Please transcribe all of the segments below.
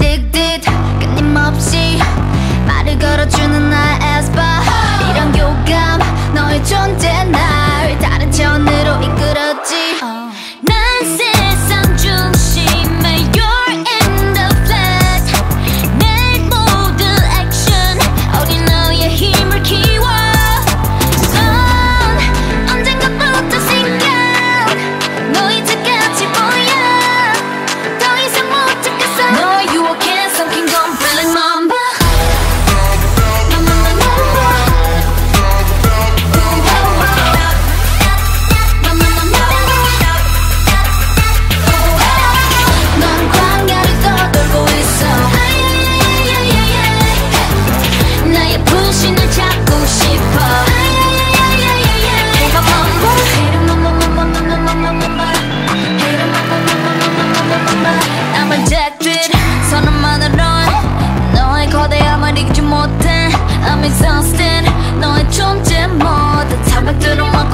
addicted 끊임없이 말을 걸어주는 나의 에스파. 이런 교감 너의 존재 날 다른 차원으로 이끌었지. 난생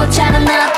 꽃처럼 너